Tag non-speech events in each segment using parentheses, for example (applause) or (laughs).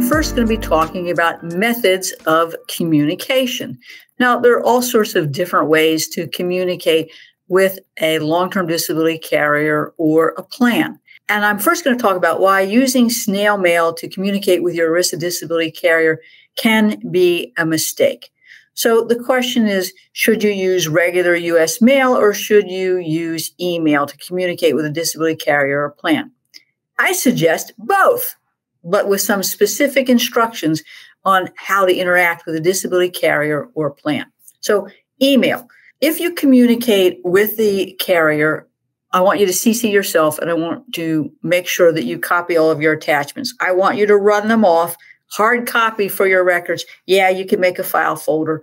first going to be talking about methods of communication. Now, there are all sorts of different ways to communicate with a long term disability carrier or a plan. And I'm first going to talk about why using snail mail to communicate with your ERISA disability carrier can be a mistake. So the question is should you use regular US mail or should you use email to communicate with a disability carrier or plan? I suggest both, but with some specific instructions on how to interact with a disability carrier or plan. So, email. If you communicate with the carrier, I want you to CC yourself and I want to make sure that you copy all of your attachments. I want you to run them off hard copy for your records. Yeah, you can make a file folder,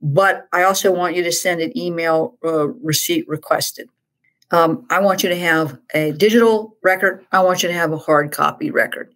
but I also want you to send an email uh, receipt requested. Um, I want you to have a digital record. I want you to have a hard copy record.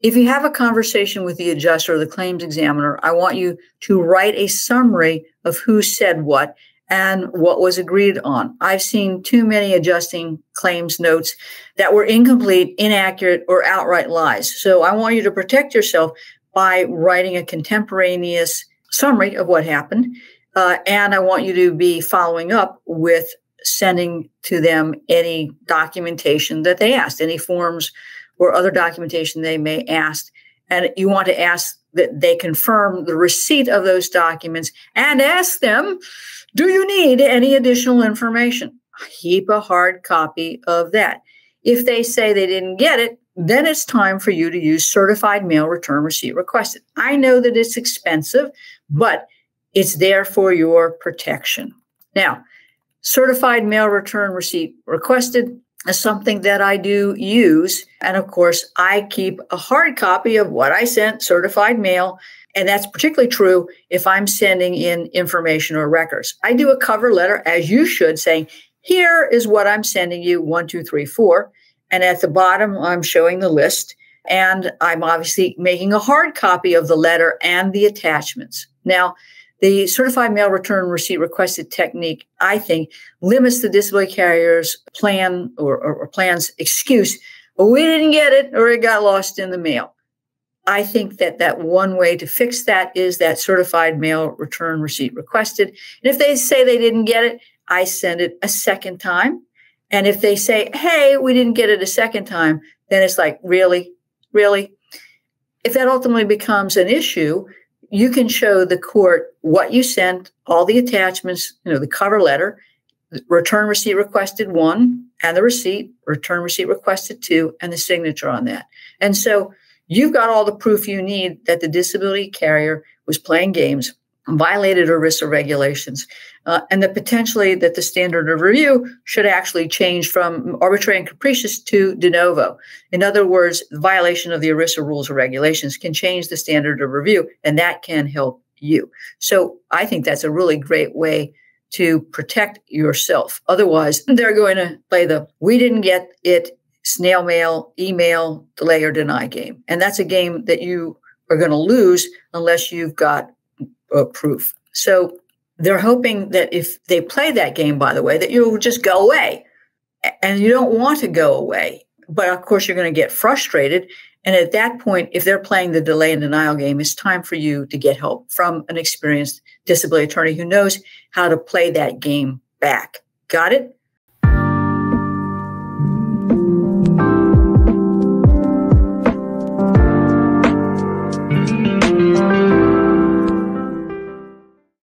If you have a conversation with the adjuster or the claims examiner, I want you to write a summary of who said what and what was agreed on. I've seen too many adjusting claims notes that were incomplete, inaccurate, or outright lies. So I want you to protect yourself by writing a contemporaneous summary of what happened. Uh, and I want you to be following up with sending to them any documentation that they asked, any forms or other documentation they may ask. And you want to ask that they confirm the receipt of those documents and ask them, do you need any additional information? Keep a hard copy of that. If they say they didn't get it, then it's time for you to use certified mail return receipt requested. I know that it's expensive, but it's there for your protection. Now, certified mail return receipt requested is something that I do use. And of course, I keep a hard copy of what I sent certified mail. And that's particularly true if I'm sending in information or records. I do a cover letter, as you should, saying, here is what I'm sending you one, two, three, four. And at the bottom, I'm showing the list. And I'm obviously making a hard copy of the letter and the attachments. Now, the certified mail return receipt requested technique, I think, limits the disability carrier's plan or, or, or plan's excuse. Well, we didn't get it or it got lost in the mail. I think that that one way to fix that is that certified mail return receipt requested. And if they say they didn't get it, I send it a second time. And if they say, hey, we didn't get it a second time, then it's like, really? Really? If that ultimately becomes an issue, you can show the court what you sent, all the attachments, you know, the cover letter, return receipt requested one, and the receipt, return receipt requested two, and the signature on that. And so you've got all the proof you need that the disability carrier was playing games violated ERISA regulations, uh, and that potentially that the standard of review should actually change from arbitrary and capricious to de novo. In other words, violation of the ERISA rules or regulations can change the standard of review, and that can help you. So I think that's a really great way to protect yourself. Otherwise, (laughs) they're going to play the we didn't get it snail mail, email, delay or deny game. And that's a game that you are going to lose unless you've got uh, proof. So they're hoping that if they play that game, by the way, that you'll just go away. And you don't want to go away. But of course, you're going to get frustrated. And at that point, if they're playing the delay and denial game, it's time for you to get help from an experienced disability attorney who knows how to play that game back. Got it?